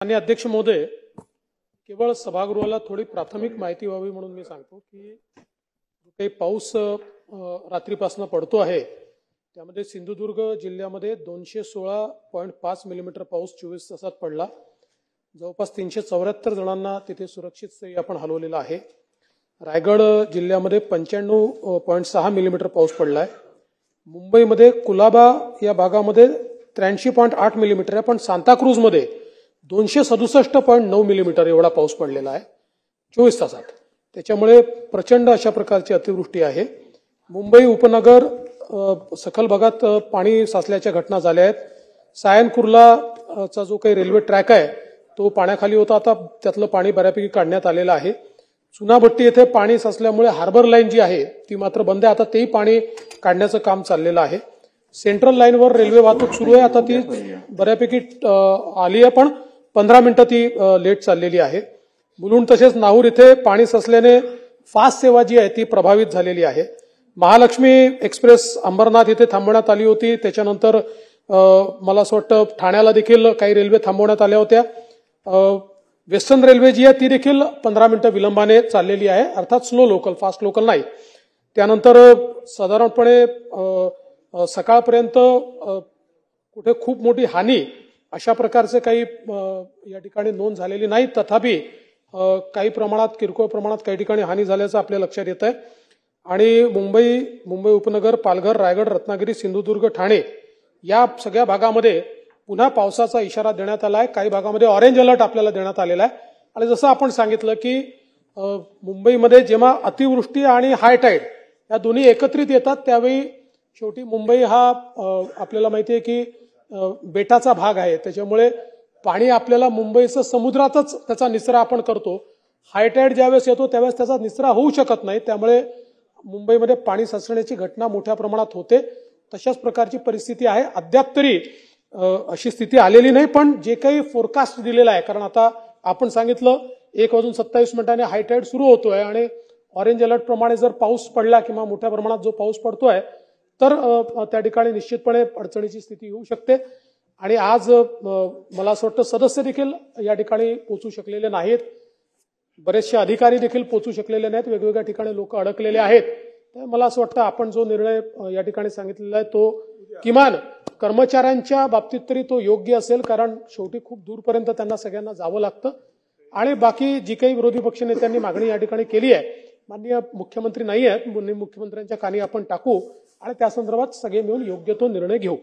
आणि अध्यक्ष महोदय केवळ सभागृहाला थोडी प्राथमिक माहिती व्हावी म्हणून मी सांगतो की जो काही पाऊस रात्रीपासून पडतो आहे त्यामध्ये सिंधुदुर्ग जिल्ह्यामध्ये दोनशे सोळा पॉईंट पाच मिलीमीटर पाऊस चोवीस तासात पडला. जवळपास तीनशे चौऱ्याहत्तर जणांना तिथे सुरक्षित आपण हलवलेला आहे. रायगड जिल्ह्यामध्ये पंच्याण्णव पॉईंट सहा मिलीमीटर पाऊस पडला आहे मुंबईमध्ये कुलाबा या भागामध्ये त्र्याऐंशी पॉईंट आठ मिलीमीटर आहे. पण सांताक्रूजमध्ये दोनशे सदुसष्ट पॉईंट नऊ मिलीमीटर एवढा पाऊस पडलेला आहे. चोवीस तासात. त्याच्यामुळे प्रचंड अशा प्रकारची अतिवृष्टी आहे. मुंबई उपनगर सखल भागात पाणी साचल्याच्या घटना झाल्या आहेत. सायन कुर्लाचा जो काही रेल्वे ट्रॅक आहे तो पाण्याखाली होता. आता त्यातलं पाणी बऱ्यापैकी काढण्यात आलेलं आहे. चुनाभट्टी येथे पाणी साचल्यामुळे हार्बर लाईन जी आहे ती मात्र बंद आहे. आता तेही पाणी काढण्याचं काम चाललेलं आहे. सेंट्रल लाईनवर रेल्वे वाहतूक सुरू आहे. आता ती बऱ्यापैकी आली आहे. पण पंधरा मिनिटं ती लेट चाललेली आहे. मुलुंड तसेच नाहूर इथे पाणी ससल्याने फास्ट सेवा जी आहे ती प्रभावित झालेली आहे. महालक्ष्मी एक्सप्रेस अंबरनाथ इथे थांबवण्यात आली होती. त्याच्यानंतर मला असं वाटतं ठाण्याला देखील काही रेल्वे थांबवण्यात आल्या होत्या. वेस्टर्न रेल्वे जी आहे ती देखील पंधरा मिनिटं विलंबाने चाललेली आहे. अर्थात स्लो लोकल फास्ट लोकल नाही. त्यानंतर साधारणपणे सकाळपर्यंत कुठे खूप मोठी हानी अशा प्रकारचे काही या ठिकाणी नोंद झालेली नाही. तथापि काही प्रमाणात किरकोळ प्रमाणात काही ठिकाणी हानी झाल्याचं आपल्या लक्षात येत आहे. आणि मुंबई मुंबई उपनगर पालघर रायगड रत्नागिरी सिंधुदुर्ग ठाणे या सगळ्या भागामध्ये पुन्हा पावसाचा इशारा देण्यात आला आहे काही भागामध्ये ऑरेंज अलर्ट आपल्याला देण्यात आलेला आहे. आणि जसं आपण सांगितलं की मुंबईमध्ये जेव्हा अतिवृष्टी आणि हायटाईड या दोन्ही एकत्रित येतात त्यावेळी शेवटी मुंबई हा आपल्याला माहिती आहे की बेटाचा भाग आहे. त्याच्यामुळे पाणी आपल्याला मुंबईचं समुद्रातच त्याचा निचरा आपण करतो. हायटाईड ज्यावेळेस येतो त्यावेळेस त्याचा निचरा होऊ शकत नाही. त्यामुळे मुंबईमध्ये पाणी साचण्याची घटना मोठ्या प्रमाणात होते. तशाच प्रकारची परिस्थिती आहे. अद्याप तरी अशी स्थिती आलेली नाही पण जे काही फोरकास्ट दिलेला आहे कारण आता आपण सांगितलं एक वाजून सत्तावीस मिनिटांनी हायटाईड सुरू होतोय आणि ऑरेंज अलर्ट प्रमाणे जर पाऊस पडला किंवा मोठ्या प्रमाणात जो पाऊस पडतोय तर त्या ठिकाणी निश्चितपणे अडचणीची स्थिती येऊ शकते. आणि आज मला असं वाटतं सदस्य देखील या ठिकाणी पोचू शकलेले नाहीत. बरेचसे अधिकारी देखील पोचू शकलेले नाहीत. वेगवेगळ्या ठिकाणी लोक अडकलेले आहेत. तर मला असं वाटतं आपण जो निर्णय या ठिकाणी सांगितलेला आहे तो किमान कर्मचाऱ्यांच्या बाबतीत तरी तो योग्य असेल कारण शेवटी खूप दूरपर्यंत त्यांना सगळ्यांना जावं लागतं. आणि बाकी जी काही विरोधी पक्षनेत्यांनी मागणी या ठिकाणी केली आहे माननीय मुख्यमंत्री नाही आहेत मुख्यमंत्र्यांच्या कानी आपण टाकू आणि त्या संदर्भात सगळे मिळून योग्य तो निर्णय घेऊ.